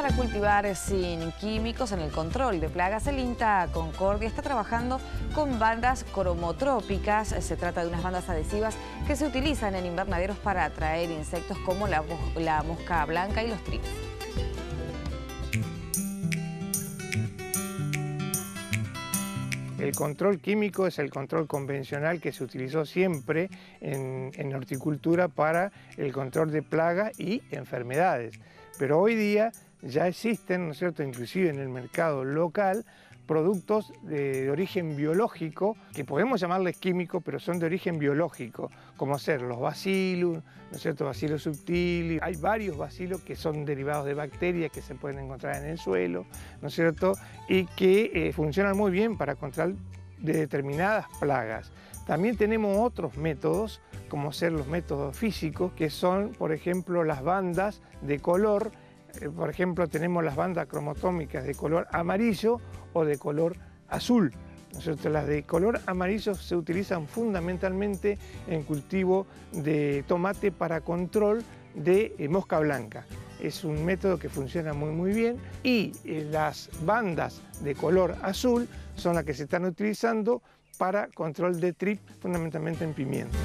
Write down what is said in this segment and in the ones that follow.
para cultivar sin químicos en el control de plagas. El INTA Concordia está trabajando con bandas cromotrópicas. Se trata de unas bandas adhesivas que se utilizan en invernaderos para atraer insectos como la, mosca blanca y los trips. El control químico es el control convencional que se utilizó siempre en, en horticultura para el control de plagas y enfermedades. Pero hoy día ya existen, ¿no es cierto?, inclusive en el mercado local, productos de, origen biológico, que podemos llamarles químicos, pero son de origen biológico, como ser los bacillus, ¿no es cierto?, bacillus subtilis. Hay varios bacilos que son derivados de bacterias que se pueden encontrar en el suelo, ¿no es cierto?, y que eh, funcionan muy bien para controlar de determinadas plagas. También tenemos otros métodos, como ser los métodos físicos, que son, por ejemplo, las bandas de color, por ejemplo, tenemos las bandas cromotómicas de color amarillo o de color azul. Las de color amarillo se utilizan fundamentalmente en cultivo de tomate para control de eh, mosca blanca. Es un método que funciona muy muy bien y eh, las bandas de color azul son las que se están utilizando para control de trip fundamentalmente en pimiento.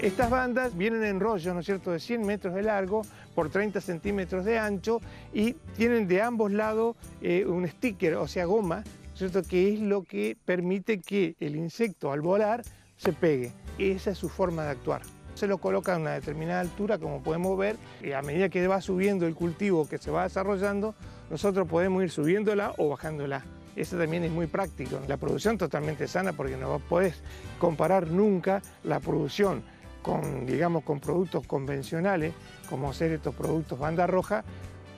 Estas bandas vienen en rollo, ¿no es cierto?, de 100 metros de largo por 30 centímetros de ancho y tienen de ambos lados eh, un sticker, o sea, goma, ¿cierto?, que es lo que permite que el insecto al volar se pegue. Esa es su forma de actuar. Se lo coloca a una determinada altura, como podemos ver, y a medida que va subiendo el cultivo que se va desarrollando, nosotros podemos ir subiéndola o bajándola. Eso también es muy práctico. La producción totalmente sana porque no puedes comparar nunca la producción con, digamos, con productos convencionales, como ser estos productos banda roja,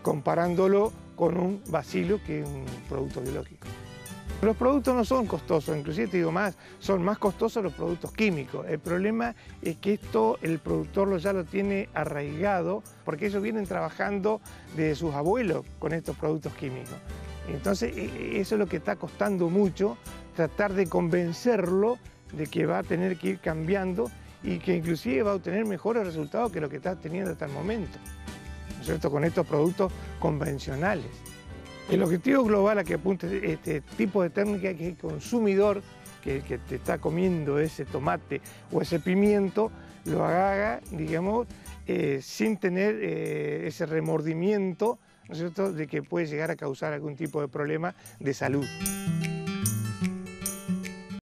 comparándolo con un bacilo que es un producto biológico. Los productos no son costosos, inclusive te digo más, son más costosos los productos químicos. El problema es que esto el productor ya lo tiene arraigado porque ellos vienen trabajando desde sus abuelos con estos productos químicos. Entonces e, e, eso es lo que está costando mucho, tratar de convencerlo de que va a tener que ir cambiando y que inclusive va a obtener mejores resultados que lo que está teniendo hasta el momento, ¿no es cierto?, con estos productos convencionales. El objetivo global a que apunta este tipo de técnica es que el consumidor, que, que te está comiendo ese tomate o ese pimiento, lo haga, digamos, eh, sin tener eh, ese remordimiento, ¿no es cierto?, de que puede llegar a causar algún tipo de problema de salud.